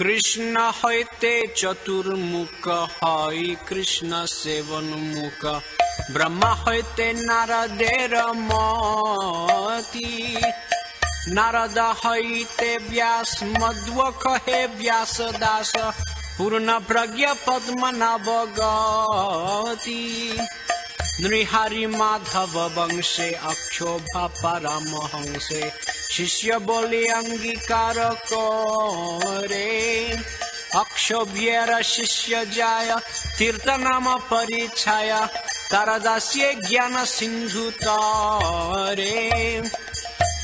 કૃષ્ણ હોય તે ચતુર્મુખ હોય, કૃષ્ણ સેવનમુખ. બ્રહ્મ હોય તે નારદે રમતી. નારદ હોય તે વ્યાસ મધ્વ કહે વ્યાસદાસ. પૂર્ણ પ્રજ્ઞ પદ્મના ભગતી नृहरि माधव वंशे, अक्षोभ परम हंसे शिष्य बोले, अंगीकार करे। अक्षोभ्यर शिष्य जाय तीर्थ नाम परिछाय तर दास्य ज्ञान सिंधु तारे।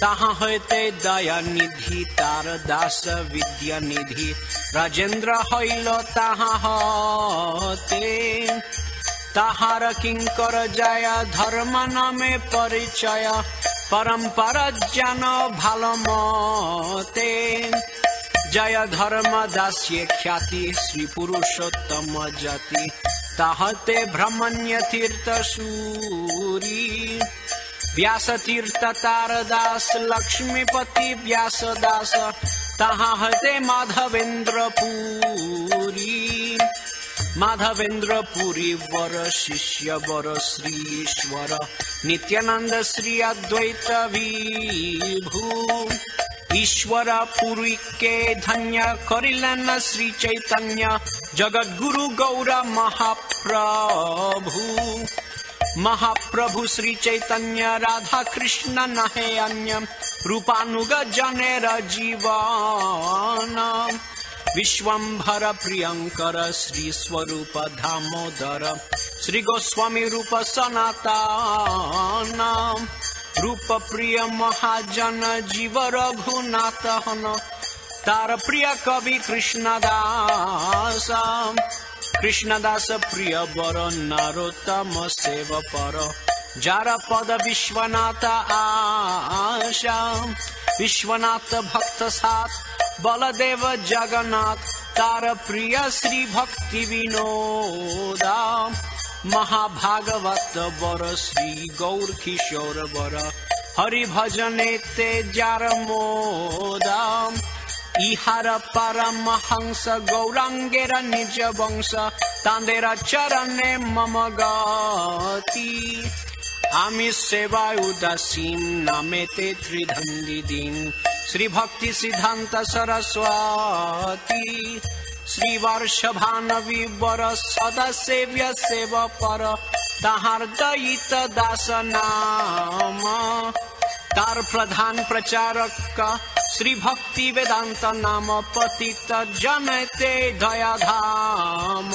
ताहा होते दया निधि तार दास विद्या निधि राजेंद्र हईल ताहा होते। তাহার কিঙ্কর যায় ধর্ম নামে পরিচয় পরম্পরা জান ভালো মতে জয় ধর্ম দাস্যে খ্যাতি শ্রী পুরুষোত্তম জাতি তাহতে ভ্রমণ্য তীর্থ সুরী व्यास तीर्थ तार दास लक्ष्मीपति व्यास दास तहाँ हते माधवेन्द्र पुरी माधवेन्द्र पुरी वर शिष्य वर श्रीश्वर नित्यानंद श्री अद्वैत विभू। ईश्वर पुरी के धन्य करिलन श्री चैतन्य जगत गुरु महाप्रभु। महाप्रभु श्री चैतन्य राधा कृष्ण नहे अन्य रूपानुग जनेर जीवन म्भर प्रियङ्कर श्री स्वरूप दामोदर श्री सनातानाम् रूप सनातािय महाजन जीव रघुनाथ तार प्रिय कवि कृष्णदास कृष्णदास प्रिय वर नरोत्तम सेव पर जार पद विश्वनाथ आशा विश्वनाथ भक्त साथ বলদেব জগন্নাথ তার প্রিয় শ্রী ভক্তি বিনোদা মহাভাগবত বর শ্রী গৌর কিশোর বর হরি ভজনে তে যার মোদাম ইহার পরমহংস গৌরাঙ্গের নিজ বংশ তাঁদের চরণে মম গতি আমি সেবায় উদাসীন নামেতে ত্রিধন্দি দিন শ্রী ভক্তি সিদ্ধান্ত সরস্বতী শ্রীবর্ষভানবী বর সদা সেব্য সেব পর তাহার দয়িত দাস নাম তার প্রধান প্রচারক শ্রী ভক্তি বেদান্ত নাম পতিত জনতে দয়া ধাম